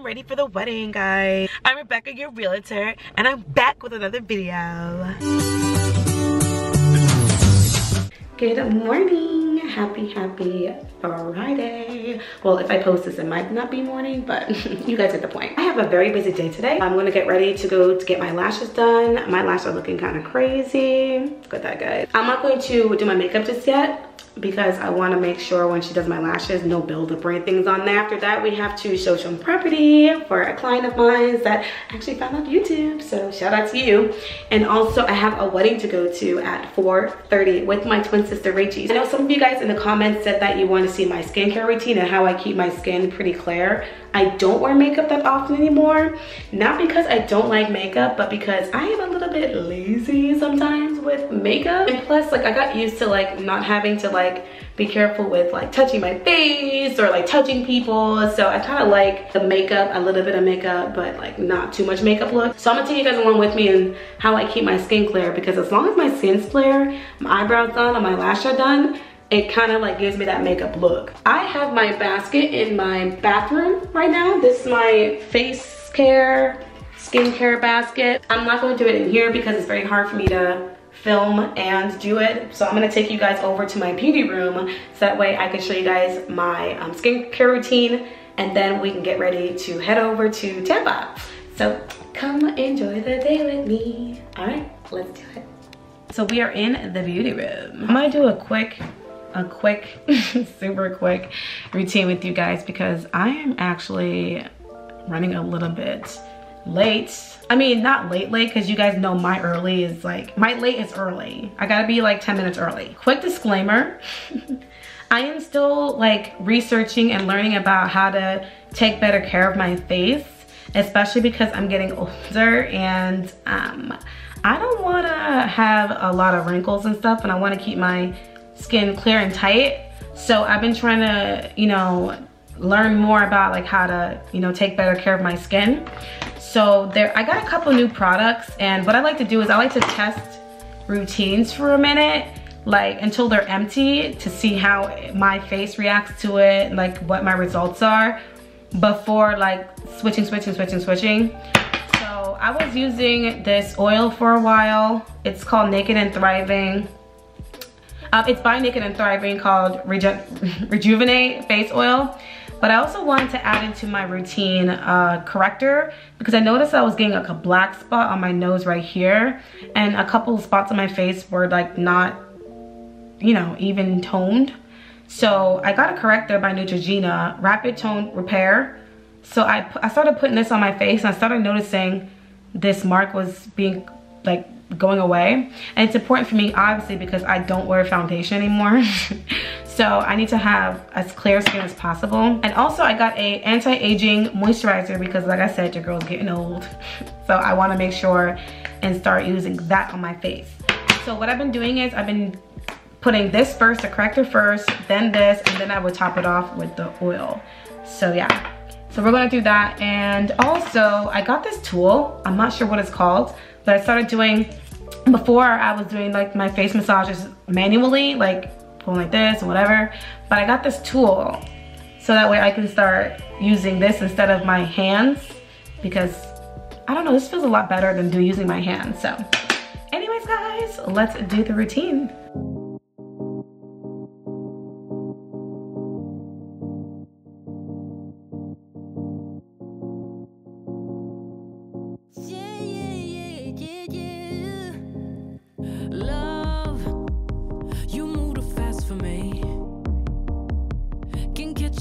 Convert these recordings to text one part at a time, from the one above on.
I'm ready for the wedding, guys. I'm Rebecca, your realtor, and I'm back with another video. Good morning. Happy, happy Friday. Well, if I post this, it might not be morning, but you guys get the point. I have a very busy day today. I'm gonna get ready to go to get my lashes done. My lashes are looking kind of crazy. Got that good. I'm not going to do my makeup just yet because I want to make sure when she does my lashes, no buildup or anything's on there. After that, we have to show some property for a client of mine that actually found on YouTube. So shout out to you. And also I have a wedding to go to at 4.30 with my twin sister, Rachie. I know some of you guys in the comments said that you want to see my skincare routine and how I keep my skin pretty clear. I don't wear makeup that often anymore. Not because I don't like makeup, but because I am a little bit lazy sometimes with makeup. And plus, like I got used to like not having to like be careful with like touching my face or like touching people. So I kind of like the makeup, a little bit of makeup, but like not too much makeup look. So I'm gonna take you guys along with me and how I keep my skin clear because as long as my skin's clear, my eyebrows done and my lashes are done, it kind of like gives me that makeup look. I have my basket in my bathroom right now. This is my face care, skincare basket. I'm not going to do it in here because it's very hard for me to film and do it. So I'm gonna take you guys over to my beauty room so that way I can show you guys my um, skincare routine and then we can get ready to head over to Tampa. So come enjoy the day with me. All right, let's do it. So we are in the beauty room. I'm gonna do a quick a quick, super quick routine with you guys because I am actually running a little bit late. I mean, not late late because you guys know my early is like, my late is early. I gotta be like 10 minutes early. Quick disclaimer. I am still like researching and learning about how to take better care of my face, especially because I'm getting older and um, I don't wanna have a lot of wrinkles and stuff and I wanna keep my skin clear and tight. So I've been trying to, you know, learn more about like how to, you know, take better care of my skin. So there, I got a couple new products and what I like to do is I like to test routines for a minute like until they're empty to see how my face reacts to it, like what my results are before like switching, switching, switching, switching. So I was using this oil for a while. It's called Naked and Thriving. Um, it's by Naked and Thriving called Reju Rejuvenate Face Oil. But I also wanted to add into my routine uh, corrector because I noticed I was getting like a black spot on my nose right here and a couple spots on my face were like not, you know, even toned. So I got a corrector by Neutrogena, Rapid Tone Repair. So I, I started putting this on my face and I started noticing this mark was being like going away. And it's important for me obviously because I don't wear foundation anymore. so I need to have as clear skin as possible. And also I got a anti-aging moisturizer because like I said, your girl's getting old. so I wanna make sure and start using that on my face. So what I've been doing is I've been putting this first, the corrector first, then this, and then I would top it off with the oil. So yeah, so we're gonna do that. And also I got this tool, I'm not sure what it's called, but I started doing, before I was doing like my face massages manually, like pulling like this whatever. But I got this tool so that way I can start using this instead of my hands because I don't know, this feels a lot better than do using my hands. So anyways guys, let's do the routine.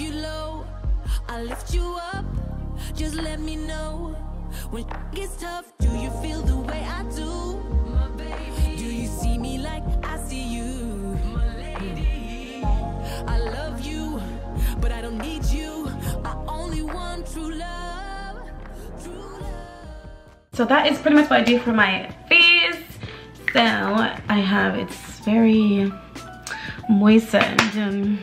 You low, I'll lift you up. Just let me know when it gets tough. Do you feel the way I do, my baby? Do you see me like I see you, my lady? I love you but I don't need you. I only want true love. so that is pretty much what I do for my face. So I have, it's very moistened and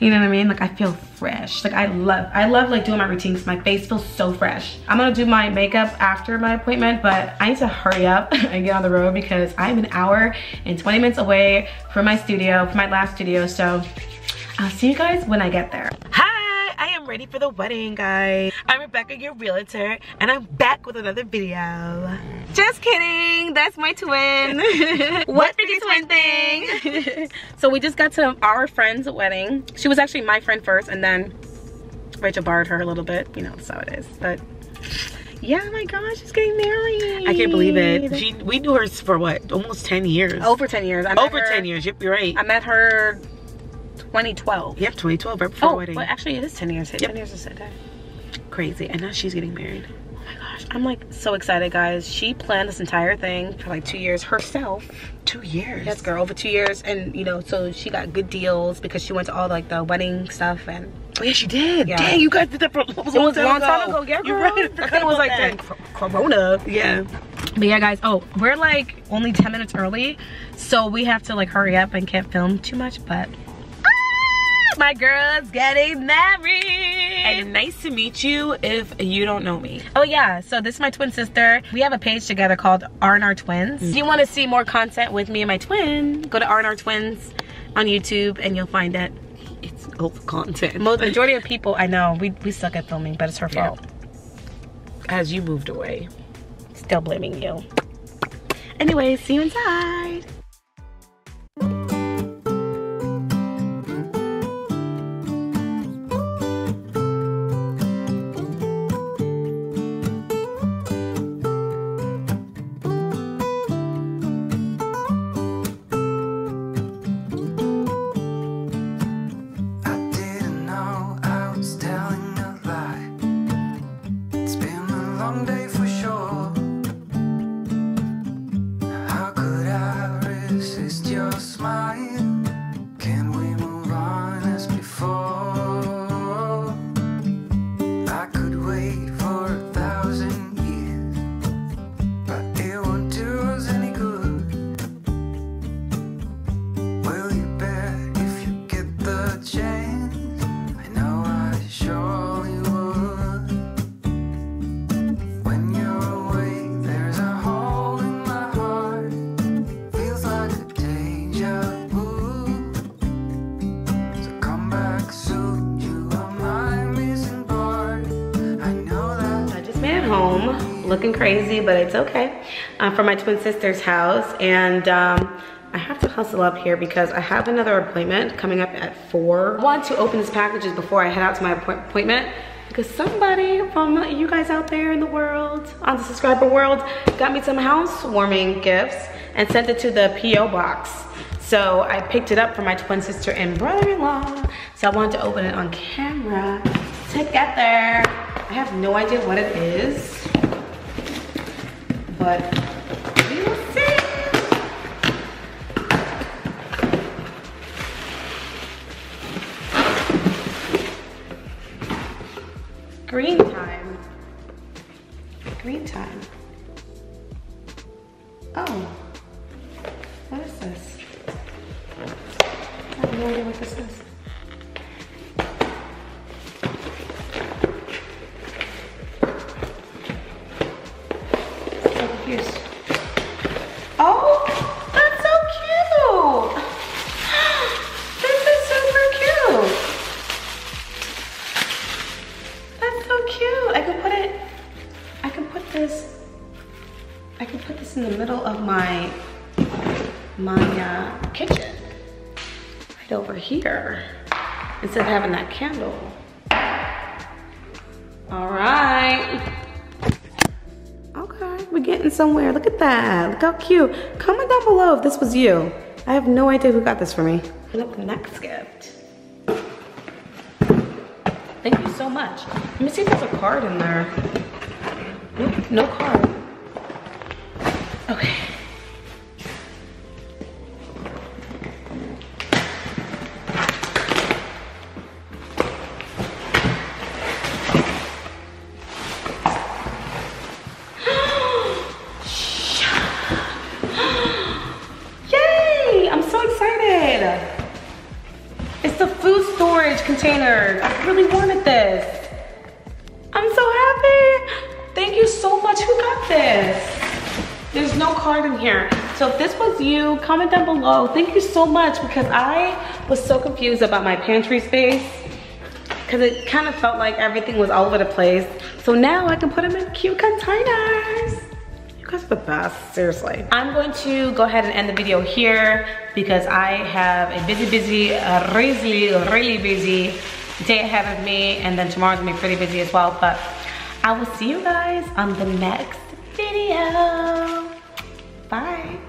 you know what I mean? Like I feel fresh. Like I love, I love like doing my routines. My face feels so fresh. I'm gonna do my makeup after my appointment, but I need to hurry up and get on the road because I'm an hour and 20 minutes away from my studio, from my last studio. So I'll see you guys when I get there. Hi! I am ready for the wedding, guys. I'm Rebecca, your realtor, and I'm back with another video. Just kidding, that's my twin. what for the twin thing? so we just got to our friend's wedding. She was actually my friend first, and then Rachel borrowed her a little bit. You know, how it is. But yeah, oh my gosh, she's getting married. I can't believe it. She, we knew her for what, almost 10 years? Over 10 years. Over her, 10 years, yep, you're right. I met her 2012. Yep, 2012, right before oh, wedding. Well, actually, it is 10 years. Yep. 10 years is today. Crazy. And now she's getting married. Oh my gosh. I'm like so excited, guys. She planned this entire thing for like two years herself. Two years? Yes, girl, over two years. And, you know, so she got good deals because she went to all like the wedding stuff and Oh yeah, she did. Yeah. Dang, you guys did that for it was a long, time, time ago. Yeah, You're right. I think it was like that. Corona. Yeah. But yeah, guys. Oh, we're like only 10 minutes early, so we have to like hurry up and can't film too much. But my girl's getting married. And nice to meet you if you don't know me. Oh yeah, so this is my twin sister. We have a page together called R&R Twins. Mm. If you want to see more content with me and my twin, go to R&R Twins on YouTube and you'll find it. It's all content. Most majority of people, I know, we, we suck at filming, but it's her fault. As you moved away. Still blaming you. Anyway, see you inside. Looking crazy, but it's okay. Uh, from my twin sister's house. And um, I have to hustle up here because I have another appointment coming up at four. I want to open these packages before I head out to my appointment because somebody from you guys out there in the world, on the subscriber world, got me some housewarming gifts and sent it to the P.O. box. So I picked it up for my twin sister and brother-in-law. So I wanted to open it on camera together. I have no idea what it is but we will see. Green here instead of having that candle. All right. Okay, we're getting somewhere. Look at that. Look how cute. Comment down below if this was you. I have no idea who got this for me. Up the next gift. Thank you so much. Let me see if there's a card in there. Nope, no card. Okay. Yay! I'm so excited. It's the food storage container. I really wanted this. Card in here. So if this was you, comment down below. Thank you so much because I was so confused about my pantry space because it kind of felt like everything was all over the place. So now I can put them in cute containers. You guys are the best, seriously. I'm going to go ahead and end the video here because I have a busy, busy, uh, really, really busy day ahead of me and then tomorrow's gonna be pretty busy as well. But I will see you guys on the next video. Bye.